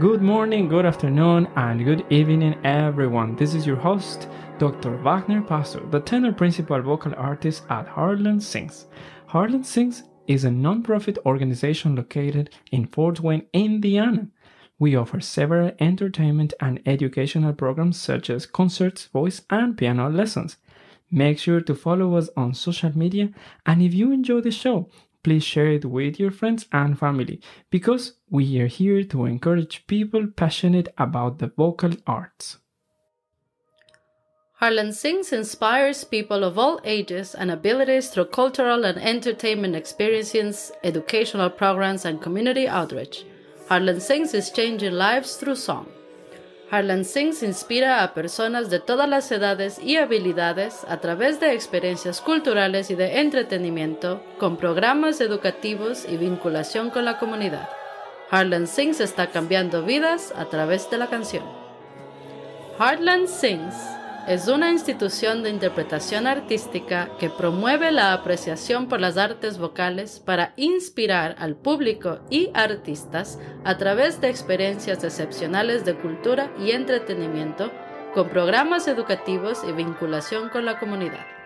Good morning, good afternoon, and good evening, everyone. This is your host, Dr. Wagner Pastor, the tenor principal vocal artist at Heartland Sings. Heartland Sings is a non-profit organization located in Fort Wayne, Indiana. We offer several entertainment and educational programs such as concerts, voice, and piano lessons. Make sure to follow us on social media, and if you enjoy the show, please share it with your friends and family because we are here to encourage people passionate about the vocal arts. Heartland Sings inspires people of all ages and abilities through cultural and entertainment experiences, educational programs, and community outreach. Heartland Sings is changing lives through song. Heartland Sings inspira a personas de todas las edades y habilidades a través de experiencias culturales y de entretenimiento, con programas educativos y vinculación con la comunidad. Heartland Sings está cambiando vidas a través de la canción. Heartland Sings es una institución de interpretación artística que promueve la apreciación por las artes vocales para inspirar al público y artistas a través de experiencias excepcionales de cultura y entretenimiento con programas educativos y vinculación con la comunidad.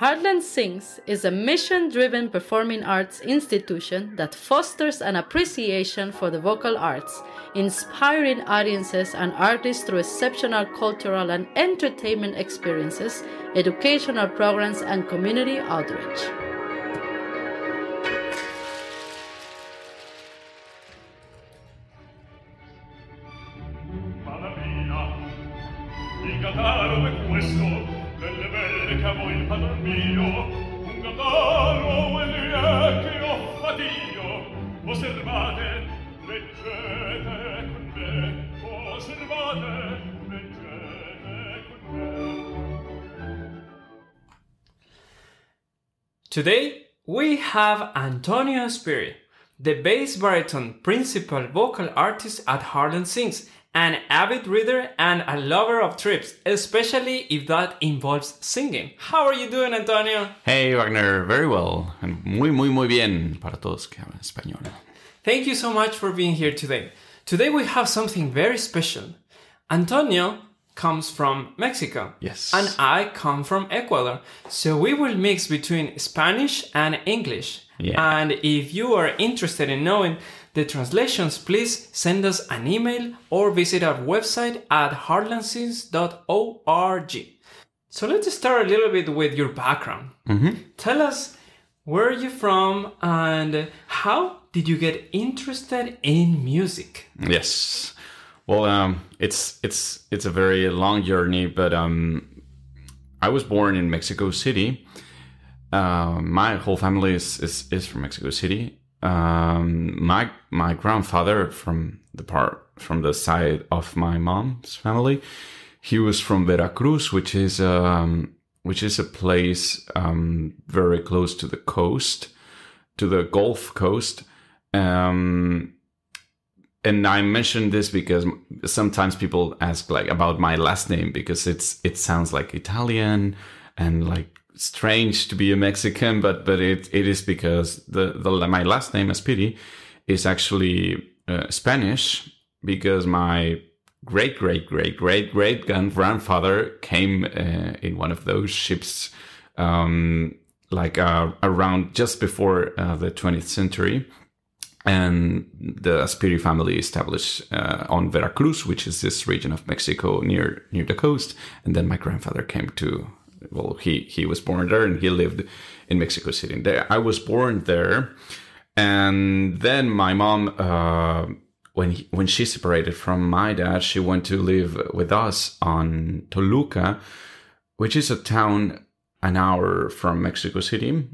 Heartland Sings is a mission driven performing arts institution that fosters an appreciation for the vocal arts, inspiring audiences and artists through exceptional cultural and entertainment experiences, educational programs, and community outreach. Mamma mia, mio, un fatio, osservate, leggete con me, osservate. Today, we have Antonio Azpiri, the bass baritone principal vocal artist at Heartland Sings, an avid reader and a lover of trips, especially if that involves singing. How are you doing, Antonio? Hey Wagner, very well. And muy, muy, muy bien para todos que hablan español. Thank you so much for being here today. Today we have something very special. Antonio comes from Mexico. Yes. And I come from Ecuador. So we will mix between Spanish and English. Yeah. And if you are interested in knowing the translations, please send us an email or visit our website at heartlandsings.org. So let's start a little bit with your background. Tell us where you're from and how did you get interested in music? Yes. Well, um, it's it's it's a very long journey, but um, I was born in Mexico City. Uh, my whole family is is, is from Mexico City. Um, my my grandfather from the part from the side of my mom's family, he was from Veracruz, which is um, which is a place um, very close to the coast, to the Gulf Coast. Um, and I mention this because sometimes people ask like about my last name because it's it sounds like Italian and like strange to be a Mexican, but but it it is because the the my last name Azpiri is actually uh, Spanish because my great great great great great grandfather came uh, in one of those ships um, like uh, around just before uh, the 20th century and the Azpiri family established uh, on Veracruz, which is this region of Mexico near near the coast. And then my grandfather came to, well, he he was born there and he lived in Mexico City. There, I was born there, and then my mom, uh, when he, when she separated from my dad, she went to live with us on Toluca, which is a town an hour from Mexico City.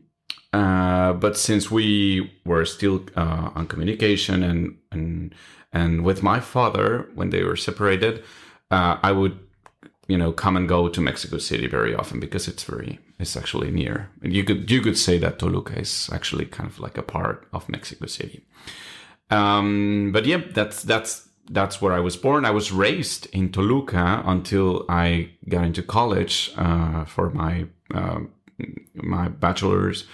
Uh, but since we were still uh, on communication and and and with my father when they were separated, uh, I would you know come and go to Mexico City very often because it's very it's actually near. And you could you could say that Toluca is actually kind of like a part of Mexico City. Um, but yeah, that's that's that's where I was born. I was raised in Toluca until I got into college uh, for my uh, my bachelor's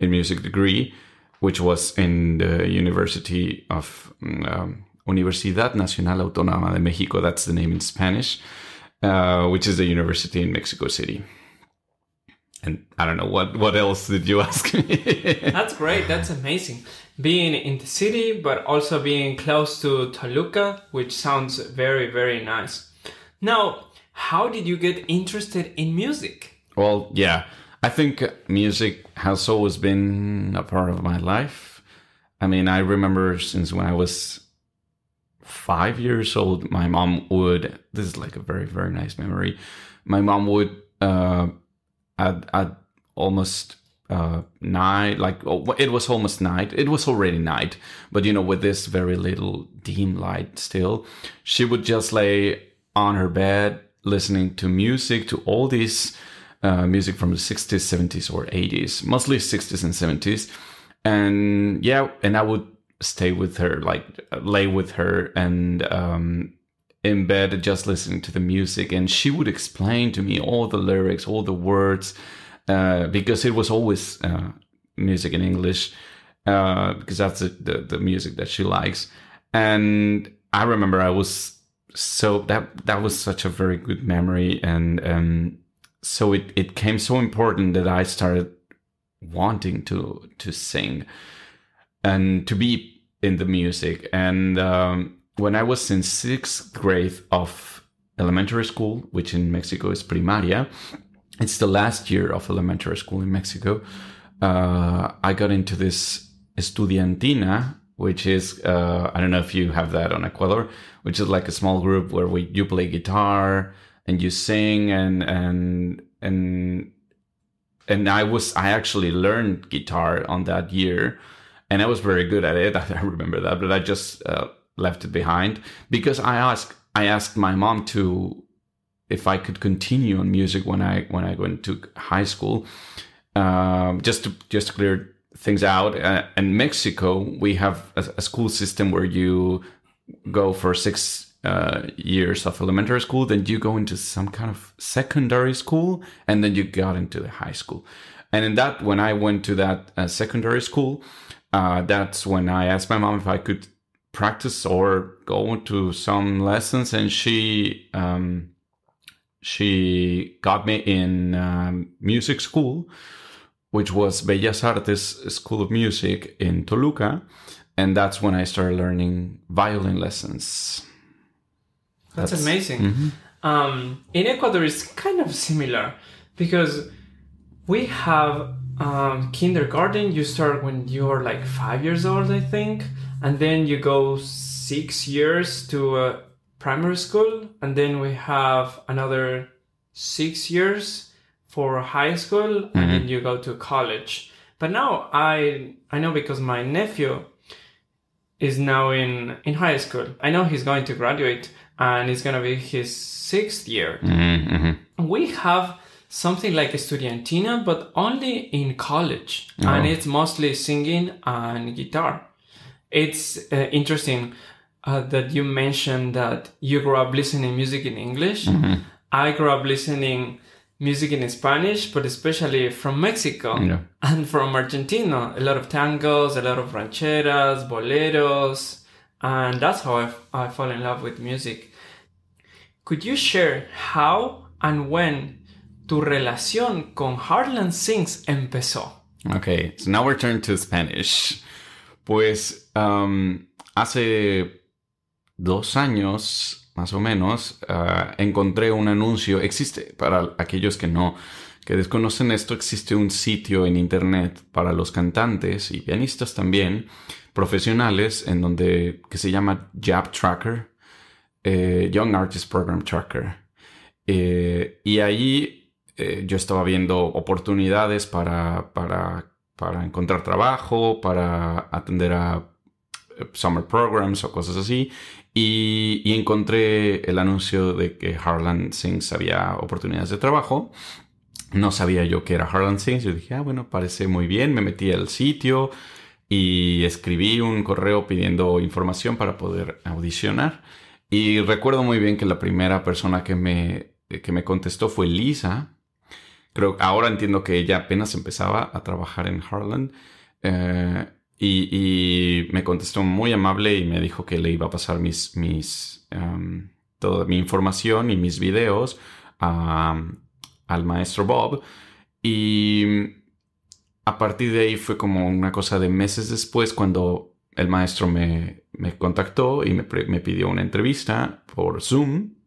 in music degree, which was in the University of um, Universidad Nacional Autónoma de Mexico. That's the name in Spanish, uh, which is a university in Mexico City. And I don't know what what else did you ask me? That's great. That's amazing. Being in the city, but also being close to Toluca, which sounds very, very nice. Now, how did you get interested in music? Well, yeah, I think music has always been a part of my life. I mean, I remember since when I was five years old, my mom would. This is like a very, very nice memory. My mom would uh, at at almost uh, night, like oh, it was almost night. It was already night, but you know, with this very little dim light still, she would just lay on her bed listening to music, to all these uh, music from the 60s, 70s, or 80s, mostly 60s and 70s. And yeah, and I would stay with her, like lay with her and um, in bed just listening to the music. And she would explain to me all the lyrics, all the words, uh, because it was always uh, music in English, uh, because that's the, the, the music that she likes. And I remember I was so that that was such a very good memory and um so it it came so important that I started wanting to to sing and to be in the music and um, when I was in sixth grade of elementary school, which in Mexico is primaria, it's the last year of elementary school in Mexico. Uh, I got into this estudiantina, which is uh, I don't know if you have that on Ecuador, which is like a small group where we you play guitar and you sing and and and and I was I actually learned guitar on that year, and I was very good at it. I remember that, but I just uh, left it behind because I asked I asked my mom to if I could continue on music when I when I went to high school, um, just to just to clear things out. Uh, in Mexico, we have a, a, school system where you go for six uh, years of elementary school, then you go into some kind of secondary school, and then you got into the high school. And in that, when I went to that uh, secondary school, uh, that's when I asked my mom if I could practice or go to some lessons, and she um, she got me in um, music school, which was Bellas Artes School of Music in Toluca, and that's when I started learning violin lessons. That's, that's amazing. Mm-hmm. Um, in Ecuador, it's kind of similar because we have um, kindergarten. You start when you're like five years old, I think, and then you go six years to uh, primary school, and then we have another six years for high school, mm-hmm. and then you go to college. But now I I know because my nephew is now in in high school. I know he's going to graduate, and it's gonna be his sixth year. Mm-hmm. We have something like Estudiantina, but only in college, oh. and it's mostly singing and guitar. It's uh, interesting uh, that you mentioned that you grew up listening music in English. Mm-hmm. I grew up listening music in Spanish, but especially from Mexico yeah. and from Argentina. A lot of tangos, a lot of rancheras, boleros, and that's how I, I fall in love with music. Could you share how and when tu relación con Heartland Sings empezó? Okay, so now we're turning to Spanish. Pues um, hace dos años, más o menos, uh, encontré un anuncio. Existe, para aquellos que no, que desconocen esto, existe un sitio en internet para los cantantes y pianistas también, profesionales, en donde, que se llama Jab Tracker, eh, Young Artist Program Tracker. Eh, y ahí eh, yo estaba viendo oportunidades para, para para encontrar trabajo, para atender a eh, summer programs o cosas así. Y, encontré el anuncio de que Harlan Sings había oportunidades de trabajo. No sabía yo que era Harlan Sings. Yo dije, ah, bueno, parece muy bien. Me metí al sitio y escribí un correo pidiendo información para poder audicionar. Y recuerdo muy bien que la primera persona que me, que me contestó fue Lisa, Creo ahora entiendo que ella apenas empezaba a trabajar en Harlan. Eh, y, me contestó muy amable y me dijo que le iba a pasar mis, mis, em, toda mi información y mis videos al maestro Bob. Y a partir de ahí fue como una cosa de meses después cuando el maestro me, me contactó y me, me pidió una entrevista por Zoom.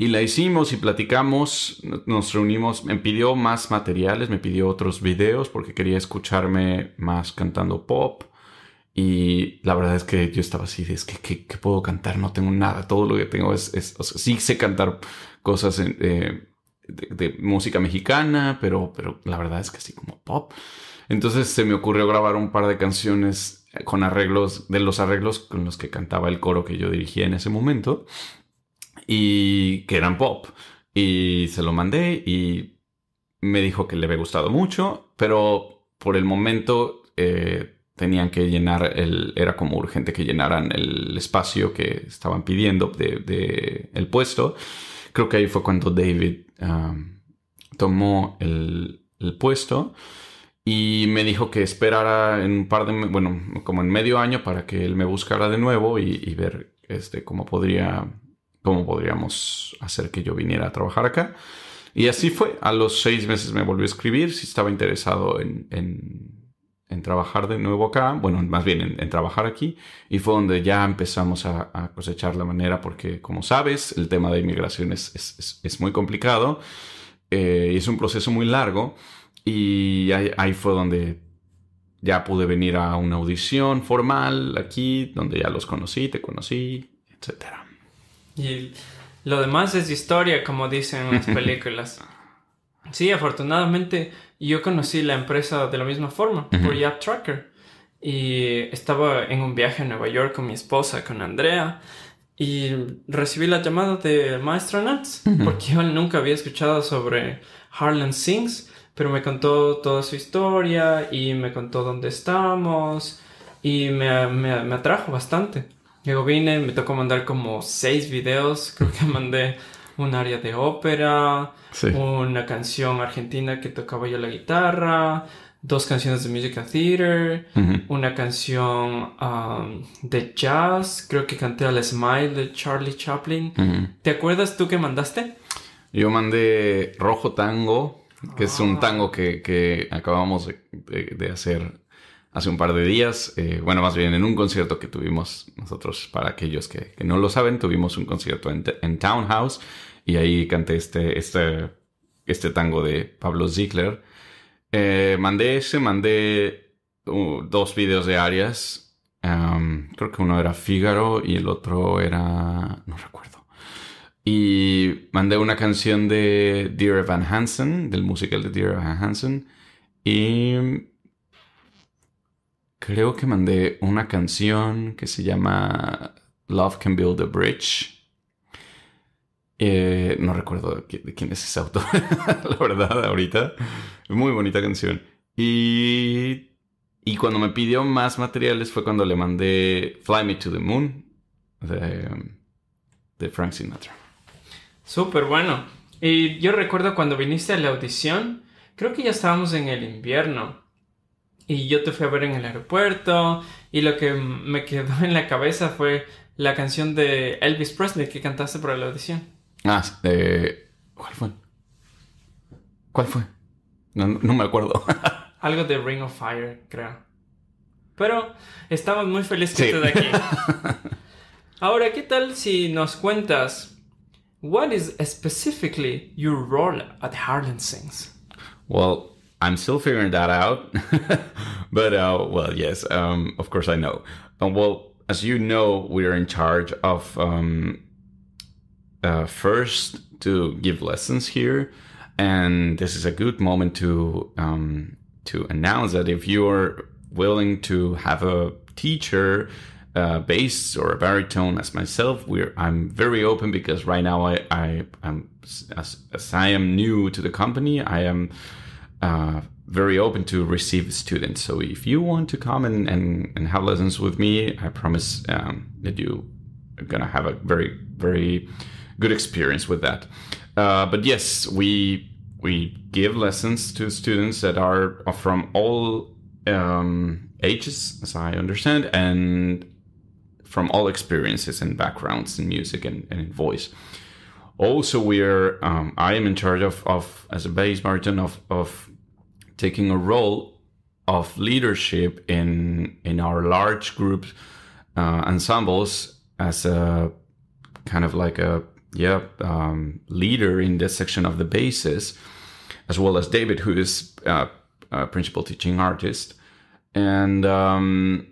Y la hicimos y platicamos, no- nos reunimos, me pidió más materiales, me pidió otros videos porque quería escucharme más cantando pop. Y la verdad es que yo estaba así, de, es que ¿qué, qué puedo cantar? No tengo nada, todo lo que tengo es, es- sí sé cantar cosas eh, de, de música mexicana, pero, pero la verdad es que así como pop. Entonces se me ocurrió grabar un par de canciones con arreglos, de los arreglos con los que cantaba el coro que yo dirigía en ese momento y que eran pop. Y se lo mandé y me dijo que le había gustado mucho, pero por el momento eh, tenían que llenar el, era como urgente que llenaran el espacio que estaban pidiendo de, el puesto. Creo que ahí fue cuando David um, tomó el, el puesto y me dijo que esperara en un par de, bueno, como en medio año para que él me buscara de nuevo y, y ver este, cómo podría, cómo podríamos hacer que yo viniera a trabajar acá. Y así fue. A los seis meses me volvió a escribir si estaba interesado en, en, en trabajar de nuevo acá. Bueno, más bien en, en trabajar aquí. Y fue donde ya empezamos a, a cosechar la manera porque, como sabes, el tema de inmigración es, es, es- es muy complicado. eh, y es un proceso muy largo. Y ahí, ahí fue donde ya pude venir a una audición formal aquí, donde ya los conocí, te conocí, etcétera. Y lo demás es historia, como dicen en las películas. Sí, afortunadamente yo conocí la empresa de la misma forma, por Yap Tracker. Y estaba en un viaje a Nueva York con mi esposa, con Andrea. Y recibí la llamada del maestro Nats, porque yo nunca había escuchado sobre Harlan Sings, pero me contó toda su historia y me contó dónde estamos y me, me, me atrajo bastante. Luego vine, me tocó mandar como seis videos, creo que mandé un área de ópera, Sí. una canción argentina que tocaba yo la guitarra, dos canciones de musical theater, una canción um, de jazz, creo que canté al Smile de Charlie Chaplin. ¿Te acuerdas tú que mandaste? Yo mandé Rojo Tango, que es un tango que, que acabamos de, de- de hacer hace un par de días. Eh, bueno, más bien en un concierto que tuvimos nosotros, para aquellos que, no lo saben, tuvimos un concierto en, en Townhouse y ahí canté este, este, este tango de Pablo Ziegler. Eh, mandé ese, mandé uh, dos videos de arias. Um, creo que uno era Fígaro y el otro era... no recuerdo. Y mandé una canción de Dear Evan Hansen, del musical de Dear Evan Hansen. Y creo que mandé una canción que se llama Love Can Build a Bridge. Eh, no recuerdo de, qui- de quién es ese autor, la verdad, ahorita. Muy bonita canción. Y, y cuando me pidió más materiales fue cuando le mandé Fly Me to the Moon de, de Frank Sinatra. Súper bueno. Y yo recuerdo cuando viniste a la audición, creo que ya estábamos en el invierno. Y yo te fui a ver en el aeropuerto. Y lo que me quedó en la cabeza fue la canción de Elvis Presley que cantaste para la audición. Ah, eh, ¿cuál fue? ¿Cuál fue? No, me acuerdo. Algo de Ring of Fire, creo. Pero estamos muy felices que Sí. estés aquí. Ahora, ¿qué tal si nos cuentas what is specifically your role at Harlan Sings? well, I'm still figuring that out. but, uh, well, yes, um, of course I know. Uh, well, as you know, we're in charge of um, uh, first to give lessons here. And this is a good moment to um, to announce that if you're willing to have a teacher, uh, bass or a baritone as myself, we're I'm very open because right now I I am as, as I am new to the company, I am uh, very open to receive students. So if you want to come and, and, and have lessons with me, I promise um, that you are gonna have a very very good experience with that. Uh, but yes, we we give lessons to students that are from all um, ages, as I understand, and from all experiences and backgrounds in music and, and in voice. Also, we're um, I am in charge of, of as a bass baritone of of taking a role of leadership in in our large group uh, ensembles as a kind of like a yeah um, leader in this section of the basses, as well as David, who is uh, a principal teaching artist, and um,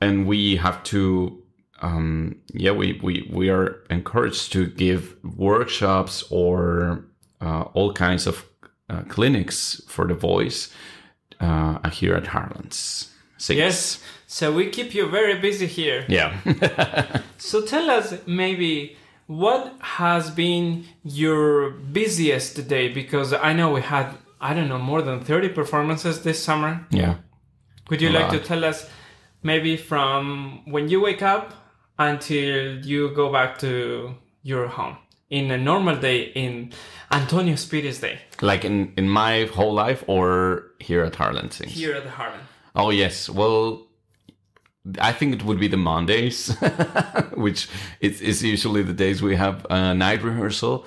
and we have to um, yeah we, we we are encouraged to give workshops or uh, all kinds of uh, clinics for the voice uh, here at Heartland's. Six. Yes. So we keep you very busy here. Yeah. So tell us maybe what has been your busiest day because I know we had I don't know more than 30 performances this summer. yeah. Would you A like to tell us maybe from when you wake up until you go back to your home in a normal day in Antonio Azpiri's Day Like in, in my whole life or here at Heartland Sings? here at the Heartland? Oh yes. Well, I think it would be the Mondays, which is, is usually the days we have a night rehearsal.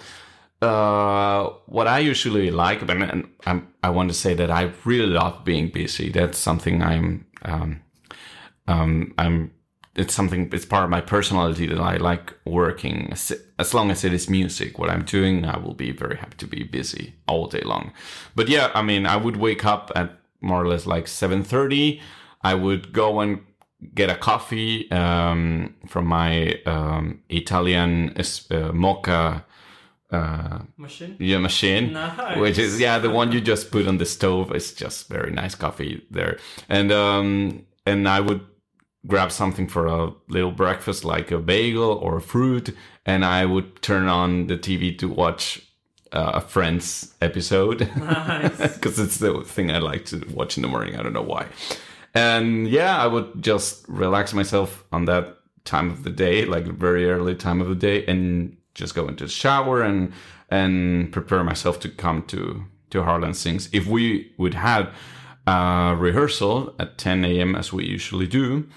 Uh, what I usually like, but and I'm, I want to say that I really love being busy. That's something I'm, um, um, I'm. It's something. It's part of my personality that I like working. As, as long as it is music, what I'm doing, I will be very happy to be busy all day long. But yeah, I mean, I would wake up at more or less like seven thirty. I would go and get a coffee um, from my um, Italian uh, mocha uh, Machine? yeah, machine, Nice. which is yeah the one you just put on the stove. It's just very nice coffee there, and um, and I would grab something for a little breakfast like a bagel or a fruit, and I would turn on the TV to watch uh, a Friends episode Nice. because it's the thing I like to watch in the morning. I don't know why. And yeah, I would just relax myself on that time of the day, like very early time of the day, and just go into the shower and and prepare myself to come to to Heartland Sings. If we would have a rehearsal at 10 a.m. as we usually do,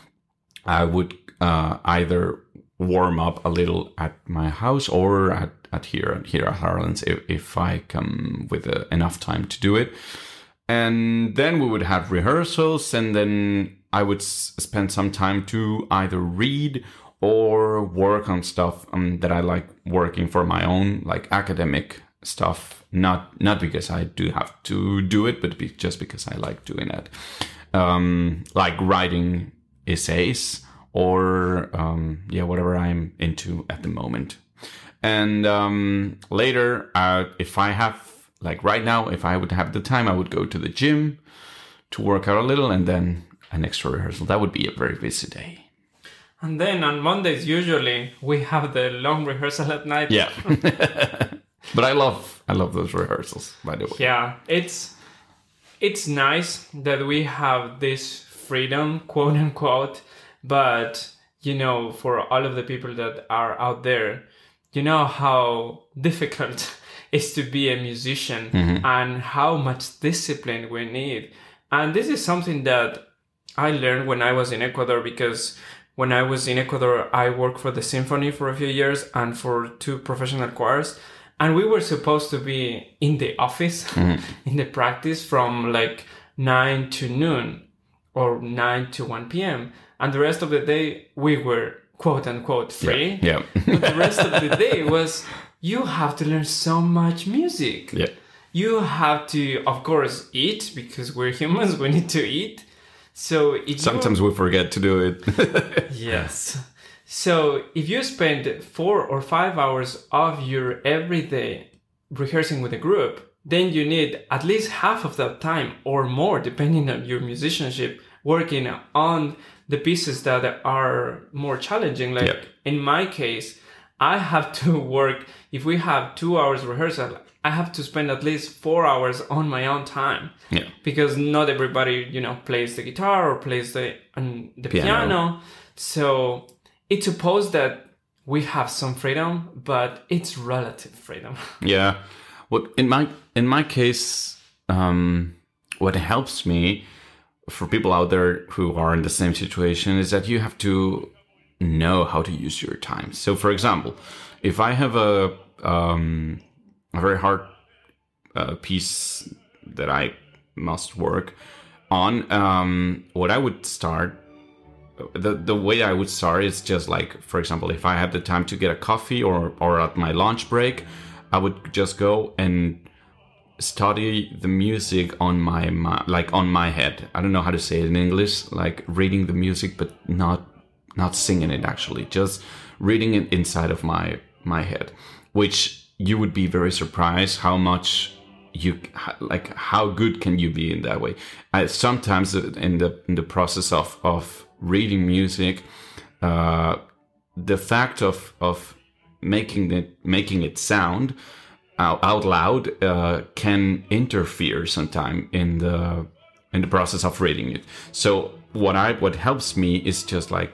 I would uh, either warm up a little at my house or at, at here here at Heartland's if, if I come with uh, enough time to do it. And then we would have rehearsals, and then I would s- spend some time to either read or work on stuff um, that I like working for my own, like academic stuff. Not not because I do have to do it, but be, just because I like doing it. Um, like writing essays or um, yeah, whatever I'm into at the moment. And um, later, uh, if I have like right now, if I would have the time, I would go to the gym to work out a little, and then an extra rehearsal. That would be a very busy day. And then on Mondays, usually we have the long rehearsal at night. Yeah, but I love I love those rehearsals. By the way, Yeah, it's it's nice that we have this freedom, quote unquote, but you know, for all of the people that are out there, you know how difficult is to be a musician mm-hmm. and how much discipline we need. And this is something that I learned when I was in Ecuador because when I was in Ecuador, I worked for the symphony for a few years and for two professional choirs. And we were supposed to be in the office, mm-hmm. in the practice from like 9 to noon or 9 to 1 p.m. And the rest of the day, we were quote unquote free. yeah, But the rest of the day was you have to learn so much music. yeah, You have to, of course, eat because we're humans, we need to eat. So Sometimes we forget to do it. Yes. So if you spend four or five hours of your everyday rehearsing with a group, then you need at least half of that time or more, depending on your musicianship, working on the pieces that are more challenging. Like Yep. in my case, I have to work, if we have two hours rehearsal, I have to spend at least four hours on my own time yeah, because not everybody you know plays the guitar or plays the um, the piano. Piano. So it's supposed that we have some freedom, but it's relative freedom. yeah. What in my in my case, um, what helps me for people out there who are in the same situation is that you have to know how to use your time. So, for example, if I have a um, a very hard uh, piece that I must work on, um, what I would start the the way I would start is just like, for example, if I had the time to get a coffee or or at my lunch break, I would just go and study the music on my, my like on my head. I don't know how to say it in English, like reading the music but not not singing it actually, just reading it inside of my my head, which you would be very surprised how much you like how good can you be in that way I, sometimes in the in the process of of reading music uh the fact of of making it making it sound out, out loud uh, can interfere sometime in the in the process of reading it. So what I what helps me is just like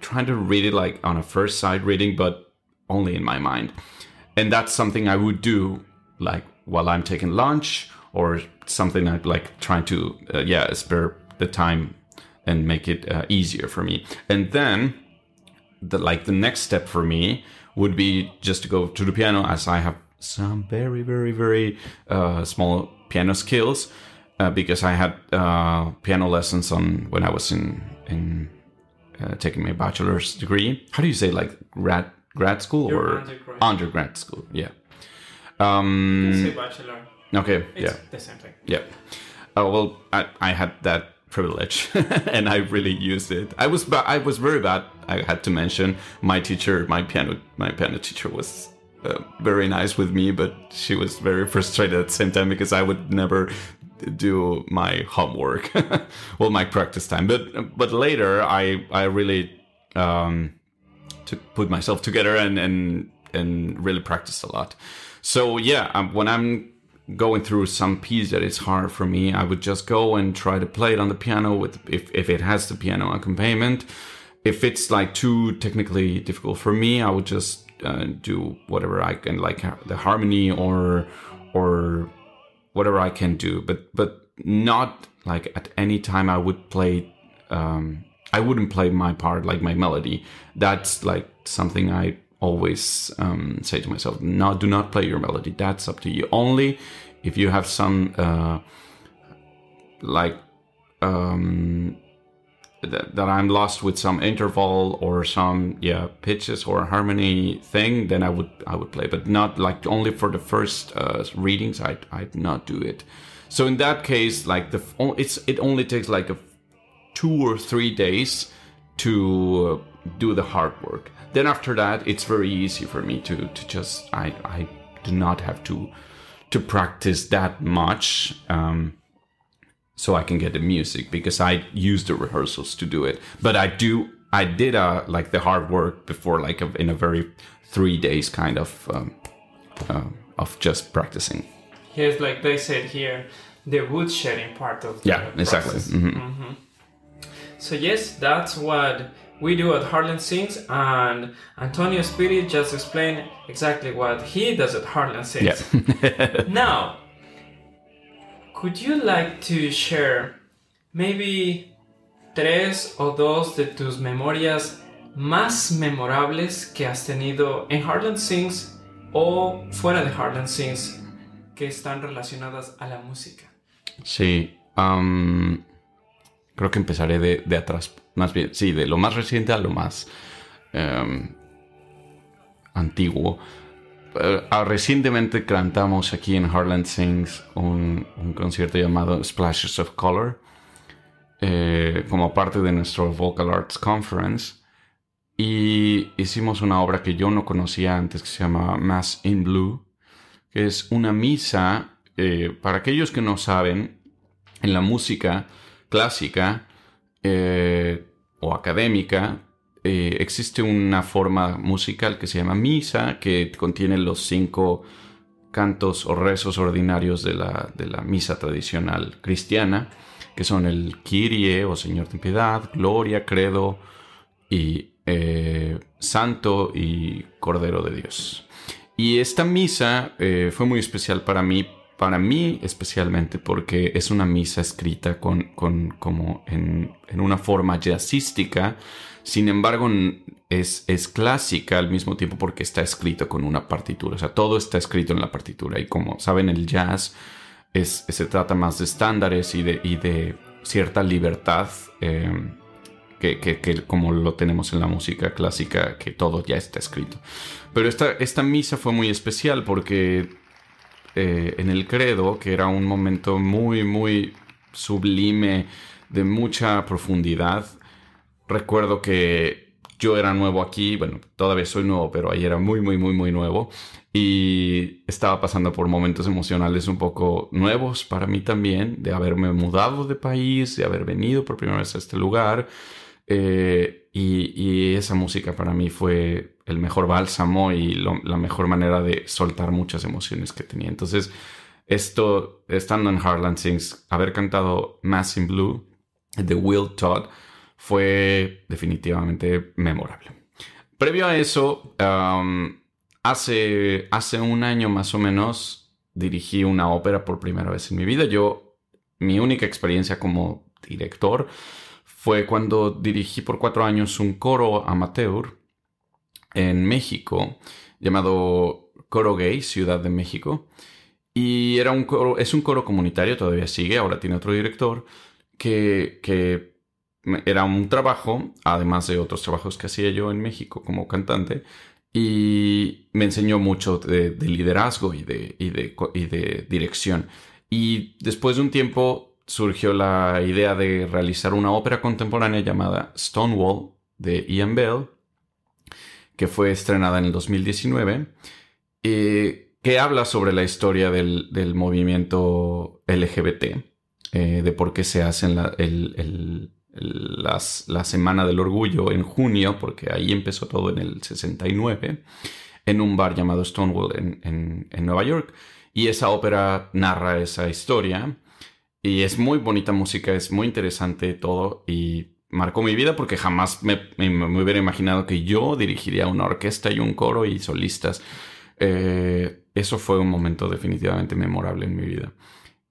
trying to read it like on a first sight reading, but only in my mind. And that's something I would do like while I'm taking lunch or something like, like trying to uh, yeah spare the time and make it uh, easier for me. And then the like the next step for me would be just to go to the piano as I have some very, very, very uh, small piano skills uh, because I had uh, piano lessons on when I was in in uh, taking my bachelor's degree. How do you say like grad grad school Your or undergrad. undergrad school? Yeah. Um, Say bachelor. okay. It's yeah. the same thing. Yeah. Oh well, I, I had that privilege, and I really used it. I was ba- I was very bad. I had to mention my teacher, my piano my piano teacher was uh, very nice with me, but she was very frustrated at the same time because I would never do my homework, well, my practice time. But but later, I I really um, to put myself together and and and really practice a lot. So yeah, um, when I'm going through some piece that is hard for me, I would just go and try to play it on the piano with if if it has the piano accompaniment. If it's like too technically difficult for me, I would just uh, do whatever I can, like the harmony or or whatever I can do, but but not like at any time I would play. Um, I wouldn't play my part like my melody. That's like something I always um, say to myself: No, do not play your melody. That's up to you. Only if you have some uh, like um, that, that I'm lost with some interval or some yeah pitches or harmony thing, then I would I would play, but not like only for the first uh, readings. I I'd not do it. So in that case, like the it's it only takes like a two or three days to uh, do the hard work. Then after that, it's very easy for me to to just I I do not have to to practice that much. Um, so I can get the music because I use the rehearsals to do it. But I do, I did uh, like the hard work before, like a, in a very three days kind of um, uh, of just practicing. Here's like they said here, the wood shedding part of the Yeah, exactly. process. Mhm. So yes, that's what we do at Heartland Sings, and Antonio Azpiri just explained exactly what he does at Heartland Sings. Yeah. Now, could you like to share maybe tres o dos de tus memorias más memorables que has tenido en Heartland Sings o fuera de Heartland Sings que están relacionadas a la música? Sí. am, creo que empezaré de, de atrás. Más bien, sí, de lo más reciente a lo más em, antiguo. Eh, ah, recientemente cantamos aquí en Harlan Sings un, concierto llamado Splashes of Color eh, como parte de nuestro Vocal Arts Conference y hicimos una obra que yo no conocía antes que se llama Mass in Blue que es una misa eh, para aquellos que no saben en la música clásica o académica eh, existe una forma musical que se llama misa, que contiene los cinco cantos o rezos ordinarios de la, de la misa tradicional cristiana, que son el Kyrie o Señor de piedad, Gloria, Credo y eh, Santo y Cordero de Dios. Y esta misa eh, fue muy especial para mí para mí especialmente porque es una misa escrita con, con como en, en, una forma jazzística, sin embargo es, es clásica al mismo tiempo porque está escrito con una partitura, o sea, todo está escrito en la partitura y como saben el jazz es, se trata más de estándares y de, y de cierta libertad. Eh, que, que, que, como lo tenemos en la música clásica, que todo ya está escrito. Pero esta, esta misa fue muy especial porque eh, en el credo, que era un momento muy, muy sublime, de mucha profundidad, recuerdo que yo era nuevo aquí, bueno, todavía soy nuevo, pero ahí era muy, muy, muy, muy nuevo. Y estaba pasando por momentos emocionales un poco nuevos para mí también, de haberme mudado de país, de haber venido por primera vez a este lugar. Eh, y, esa música para mí fue el mejor bálsamo y la mejor manera de soltar muchas emociones que tenía. Entonces, esto, estando en Heartland Sings, haber cantado Mass in Blue de Will Todd fue definitivamente memorable. Previo a eso, um, hace, hace un año más o menos dirigí una ópera por primera vez en mi vida. Yo, mi única experiencia como director fue cuando dirigí por cuatro años un coro amateur en México llamado Coro Gay, Ciudad de México. Y era un coro, es un coro comunitario, todavía sigue, ahora tiene otro director, que, que era un trabajo, además de otros trabajos que hacía yo en México como cantante, y me enseñó mucho de, liderazgo y de, y, de, y de dirección. Y después de un tiempo surgió la idea de realizar una ópera contemporánea llamada Stonewall de Ian Bell, que fue estrenada en el 2019, eh, que habla sobre la historia del, movimiento LGBT, eh, de por qué se hace la, la Semana del Orgullo en junio, porque ahí empezó todo en el 69, en un bar llamado Stonewall en, en Nueva York. Y esa ópera narra esa historia y es muy bonita música, es muy interesante todo y marcó mi vida porque jamás me, hubiera imaginado que yo dirigiría una orquesta y un coro y solistas. Eh, eso fue un momento definitivamente memorable en mi vida.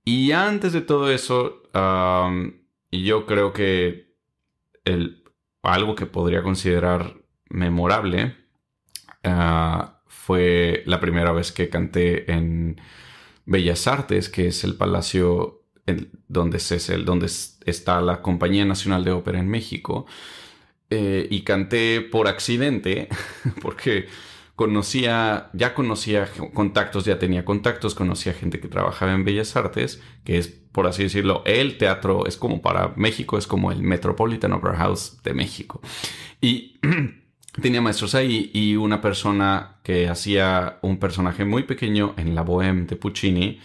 Y antes de todo eso, yo creo que el, algo que podría considerar memorable ah, fue la primera vez que canté en Bellas Artes, que es el Palacio donde, es el, está la Compañía Nacional de Ópera en México. Eh, y canté por accidente, porque conocía, ya conocía contactos, ya tenía contactos, conocía gente que trabajaba en Bellas Artes, que es, por así decirlo, el teatro, es como para México, es como el Metropolitan Opera House de México. Y tenía maestros ahí y una persona que hacía un personaje muy pequeño en la Bohème de Puccini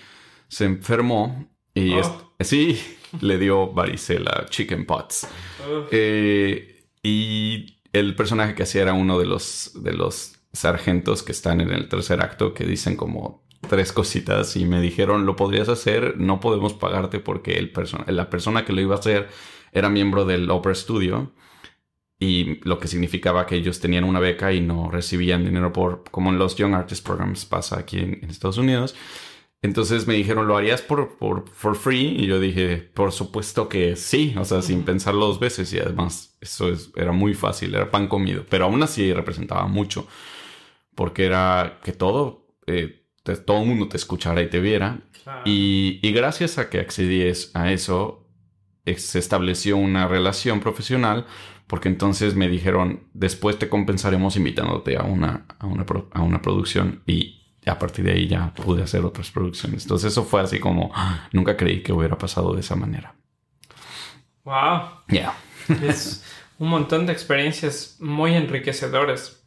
se enfermó y oh. sí, le dio varicela, chicken pots. Oh. Eh, y el personaje que hacía era uno de los, de los sargentos que están en el tercer acto que dicen como tres cositas y me dijeron, lo podrías hacer, no podemos pagarte porque el la persona que lo iba a hacer era miembro del Opera Studio y lo que significaba que ellos tenían una beca y no recibían dinero por, como en los Young Artist Programs pasa aquí en Estados Unidos. Entonces me dijeron, ¿lo harías por, por for free? Y yo dije, por supuesto que sí, o sea, sin pensarlo dos veces. Y además, eso era muy fácil, era pan comido. Pero aún así representaba mucho, porque era que todo, eh, todo el mundo te escuchara y te viera. Y, y, gracias a que accedí a eso, se estableció una relación profesional, porque entonces me dijeron, después te compensaremos invitándote a una, a una, a una producción. Y y a partir de ahí ya pude hacer otras producciones. Entonces eso fue así como, nunca creí que hubiera pasado de esa manera. Wow. Yeah. es un montón de experiencias muy enriquecedoras.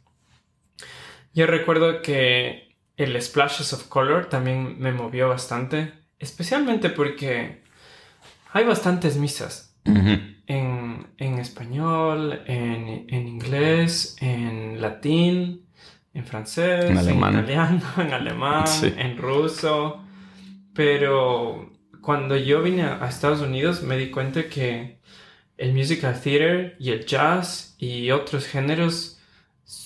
Yo recuerdo que el Splashes of Color también me movió bastante, especialmente porque hay bastantes misas en, en, español, en, en inglés, en latín en francés, en, italiano, en alemán, en ruso. Pero cuando yo vine a Estados Unidos me di cuenta que el musical theater y el jazz y otros géneros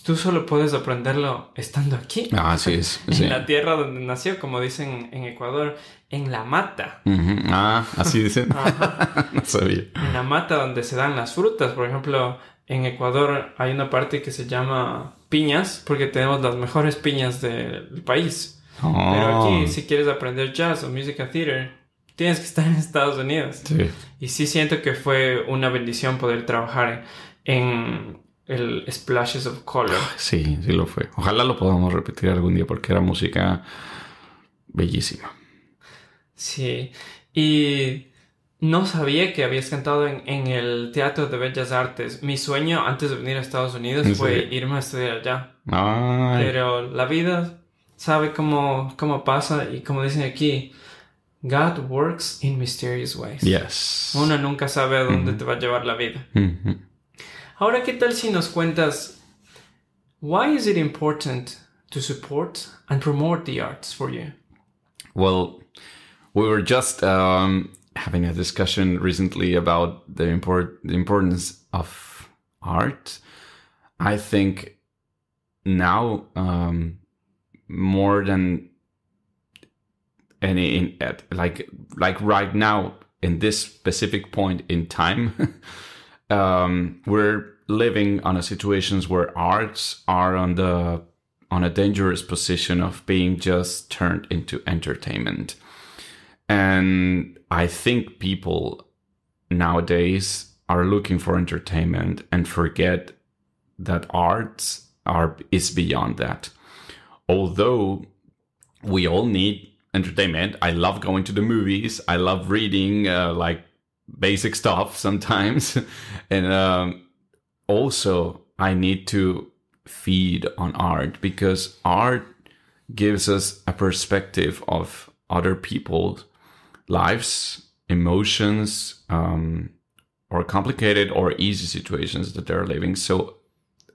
tú solo puedes aprenderlo estando aquí. Ah, sí, es. Sí. En la tierra donde nació, como dicen en Ecuador, en la mata. Ah, así dicen. no sabía. En la mata donde se dan las frutas. Por ejemplo, en Ecuador hay una parte que se llama piñas, porque tenemos las mejores piñas del país. Pero Oh, aquí, si quieres aprender jazz o musical theater, tienes que estar en Estados Unidos. sí. Y sí siento que fue una bendición poder trabajar en el Splashes of Color. Sí, sí lo fue. Ojalá lo podamos repetir algún día porque era música bellísima. Sí. Y no sabía que habías cantado en, en el Teatro de Bellas Artes. Mi sueño antes de venir a Estados Unidos ¿En fue irme a estudiar allá. Ay, Pero la vida sabe cómo, cómo pasa y como dicen aquí, God works in mysterious ways. yes. Uno nunca sabe a dónde te va a llevar la vida. Ahora, ¿qué tal si nos cuentas why is it important to support and promote the arts for you? Well, we were just um, having a discussion recently about the import the importance of art. I think now um, more than any in, at, like like right now in this specific point in time, um, we're living on a situations where arts are on the on a dangerous position of being just turned into entertainment. And I think people nowadays are looking for entertainment and forget that arts are is beyond that. Although we all need entertainment. I love going to the movies. I love reading uh, like basic stuff sometimes, and um, also I need to feed on art because art gives us a perspective of other people's lives, emotions, um, or complicated or easy situations that they're living. So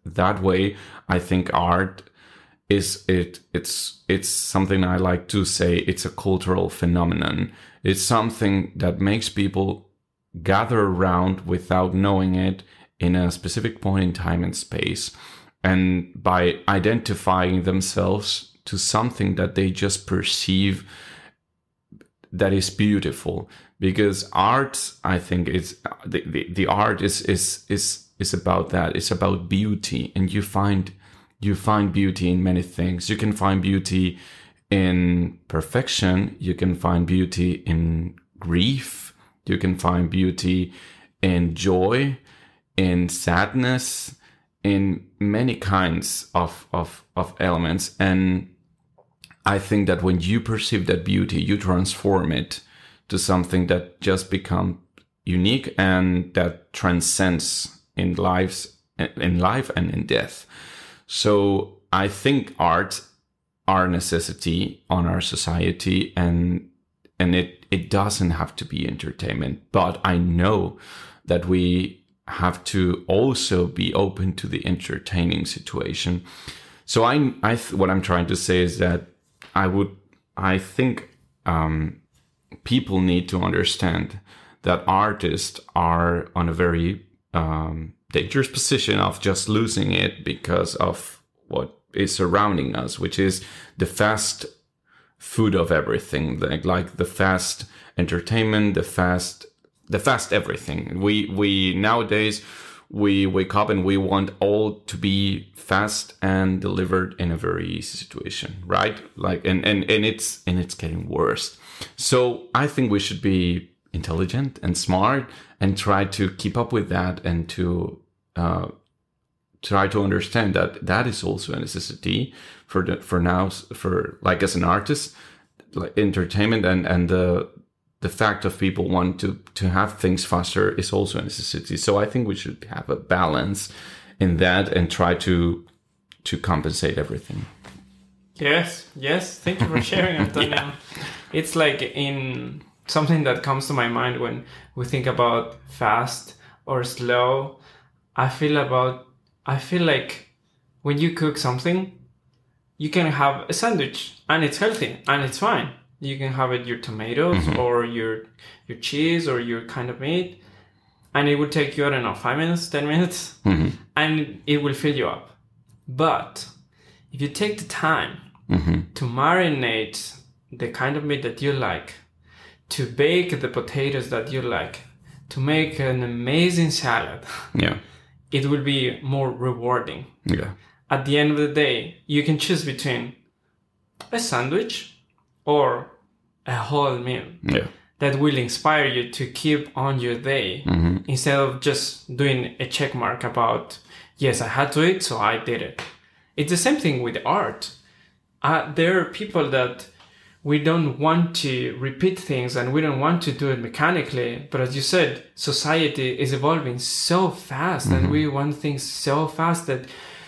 that way, I think art is it it's it's something I like to say it's a cultural phenomenon. It's something that makes people gather around without knowing it in a specific point in time and space. And by identifying themselves to something that they just perceive that is beautiful. Because art, I think is the, the, the art is is is is about that. It's about beauty. And you find you find beauty in many things. You can find beauty in perfection. You can find beauty in grief. You can find beauty in joy, in sadness, in many kinds of, of, of elements. And I think that when you perceive that beauty, you transform it to something that just becomes unique and that transcends in lives in life and in death. So I think art are a necessity on our society and and it it doesn't have to be entertainment but i know that we have to also be open to the entertaining situation so i i what i'm trying to say is that i would i think um people need to understand that artists are on a very um, dangerous position of just losing it because of what is surrounding us, which is the fast food of everything, like like the fast entertainment, the fast the fast everything. We we nowadays we wake up and we want all to be fast and delivered in a very easy situation, right? Like and and and it's and it's getting worse. So I think we should be intelligent and smart and try to keep up with that and to uh, try to understand that that is also a necessity for the for now for like as an artist like entertainment and and the the fact of people want to to have things faster is also a necessity so i think we should have a balance in that and try to to compensate everything Yes, yes. Thank you for sharing, Antonio. It's like in something that comes to my mind when we think about fast or slow. I feel about I feel like when you cook something, you can have a sandwich and it's healthy and it's fine. You can have it your tomatoes or your your cheese or your kind of meat, and it would take you I don't know five minutes, ten minutes, and it will fill you up. But if you take the time Mm-hmm. to marinate the kind of meat that you like, to bake the potatoes that you like, to make an amazing salad, Yeah. it will be more rewarding. Yeah. At the end of the day, you can choose between a sandwich or a whole meal Yeah. that will inspire you to keep on your day instead of just doing a check mark about, yes, I had to eat, so I did it. It's the same thing with art. Uh, there are people that we don't want to repeat things and we don't want to do it mechanically. But as you said, society is evolving so fast and we want things so fast that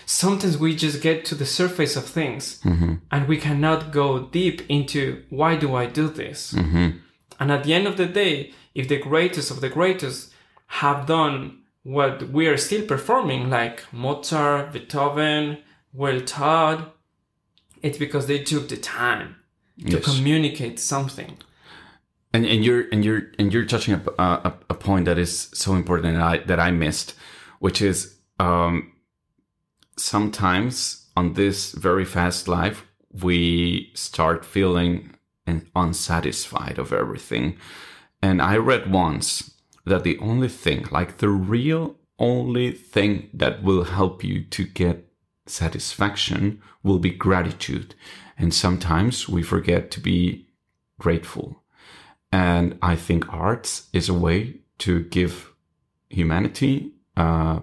sometimes we just get to the surface of things mm-hmm. and we cannot go deep into why do I do this? Mm-hmm. And at the end of the day, if the greatest of the greatest have done what we are still performing, like Mozart, Beethoven, well taught, it's because they took the time to Yes. communicate something. And and you're and you're and you're touching a, a, uh, a point that is so important that I that I missed, which is um, sometimes on this very fast life we start feeling unsatisfied of everything. And I read once that the only thing, like the real only thing that will help you to get satisfaction will be gratitude. And sometimes we forget to be grateful. And I think arts is a way to give humanity uh,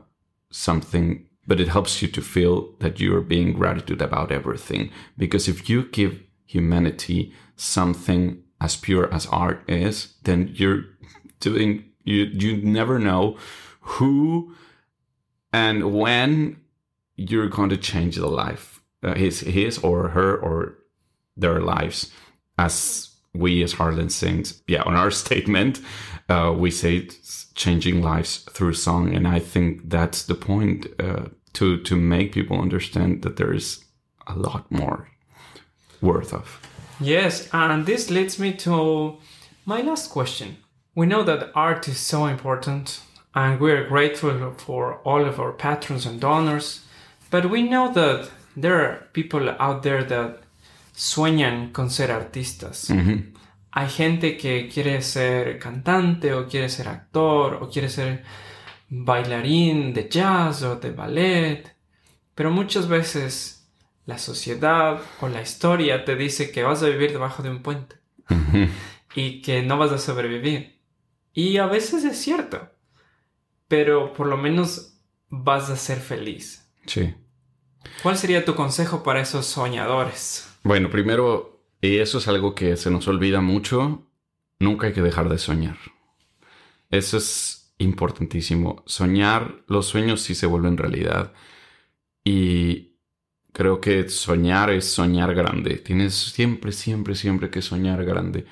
something, but it helps you to feel that you are being gratitude about everything. Because if you give humanity something as pure as art is, then you're doing you you never know who and when you're going to change the life uh, his his or her or their lives as we as Heartland Sings yeah on our statement uh, we say changing lives through song and I think that's the point uh, to to make people understand that there is a lot more worth of Yes, and this leads me to my last question. We know that art is so important, and we're grateful for all of our patrons and donors, but we know that there are people out there that sueñan con ser artistas. Hay gente que quiere ser cantante o quiere ser actor o quiere ser bailarín de jazz o de ballet, pero muchas veces la sociedad o la historia te dice que vas a vivir debajo de un puente y que no vas a sobrevivir. Y a veces es cierto, pero por lo menos vas a ser feliz. sí ¿Cuál sería tu consejo para esos soñadores? Bueno, primero, y eso es algo que se nos olvida mucho, nunca hay que dejar de soñar. Eso es importantísimo. Soñar, los sueños sí se vuelven realidad. Y creo que soñar es soñar grande. Tienes siempre, siempre, siempre que soñar grande.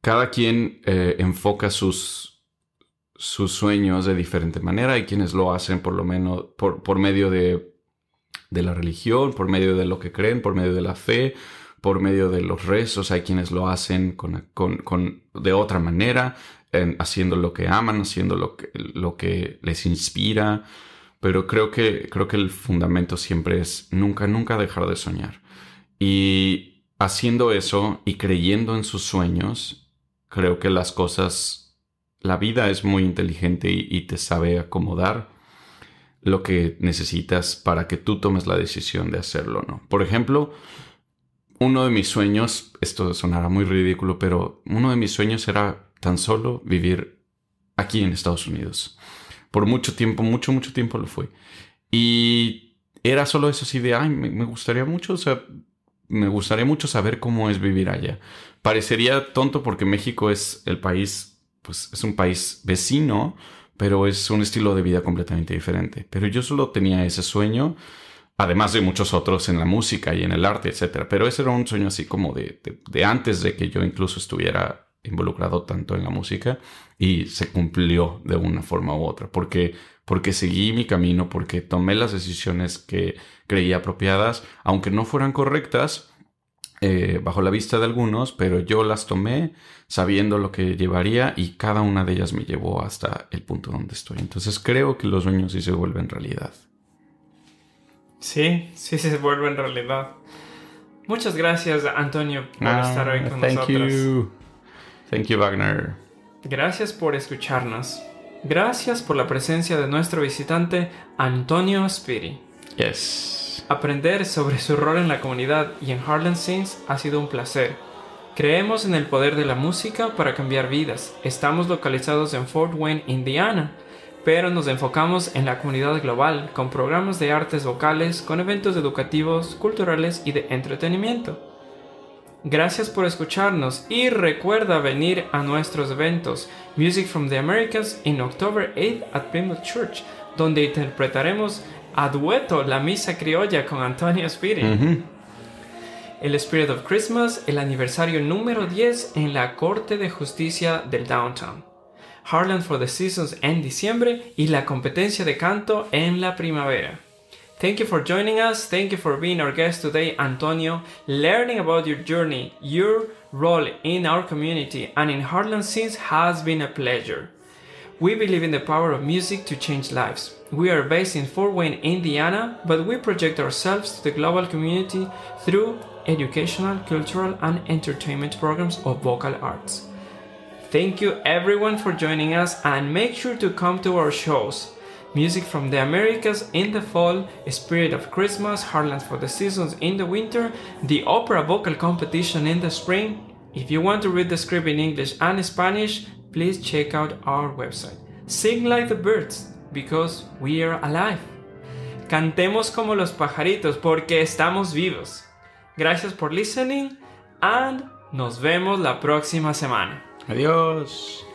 Cada quien eh, enfoca sus, sus sueños de diferente manera. Hay quienes lo hacen por lo menos por, por medio de de la religión, por medio de lo que creen, por medio de la fe, por medio de los rezos. Hay quienes lo hacen con, con- con- de otra manera, en- haciendo lo que aman, haciendo lo que, lo que les inspira. Pero creo que, creo que el fundamento siempre es nunca, nunca dejar de soñar. Y haciendo eso y creyendo en sus sueños, creo que las cosas, la vida es muy inteligente y- y te sabe acomodar lo que necesitas para que tú tomes la decisión de hacerlo, ¿no? Por ejemplo, uno de mis sueños, esto sonará muy ridículo, pero uno de mis sueños era tan solo vivir aquí en Estados Unidos. Por mucho tiempo, mucho, mucho tiempo lo fue. Y era solo eso así de, ay, me, gustaría mucho, o sea, me gustaría mucho saber cómo es vivir allá. Parecería tonto porque México es el país, pues es un país vecino, pero es un estilo de vida completamente diferente. Pero yo solo tenía ese sueño, además de muchos otros en la música y en el arte, etc. Pero ese era un sueño así como de, de- antes de que yo incluso estuviera involucrado tanto en la música y se cumplió de una forma u otra, porque, porque seguí mi camino, porque tomé las decisiones que creía apropiadas, aunque no fueran correctas, eh, bajo la vista de algunos, pero yo las tomé sabiendo lo que llevaría y cada una de ellas me llevó hasta el punto donde estoy. Entonces creo que los sueños sí se vuelven realidad. Sí, sí se vuelve en realidad. Muchas gracias, Antonio, por estar hoy con Ah, thank nosotros. you. Thank you, Wagner. Gracias por escucharnos. Gracias por la presencia de nuestro visitante Antonio Spiri. Yes. Aprender sobre su rol en la comunidad y en Harlem Sings ha sido un placer. Creemos en el poder de la música para cambiar vidas. Estamos localizados en Fort Wayne, Indiana, pero nos enfocamos en la comunidad global con programas de artes vocales, con eventos educativos, culturales y de entretenimiento. Gracias por escucharnos y recuerda venir a nuestros eventos Music from the Americas en October 8 at Plymouth Church, donde interpretaremos a dueto la misa criolla con Antonio Spiri. Mhm. El Spirit of Christmas, el aniversario número 10 en la Corte de Justicia del Downtown. Harlem for the Seasons en diciembre y la competencia de canto en la primavera. Thank you for joining us. Thank you for being our guest today, Antonio. Learning about your journey, your role in our community, and in Harlem Scenes has been a pleasure. We believe in the power of music to change lives. We are based in Fort Wayne, Indiana, but we project ourselves to the global community through educational, cultural, and entertainment programs of vocal arts. Thank you everyone for joining us and make sure to come to our shows. Music from the Americas in the fall, Spirit of Christmas, Heartlands for the Seasons in the winter, the opera vocal competition in the spring. If you want to read the script in English and Spanish, please check out our website. Sing like the birds because we are alive. Cantemos como los pajaritos porque estamos vivos. Gracias por listening and nos vemos la próxima semana. Adiós.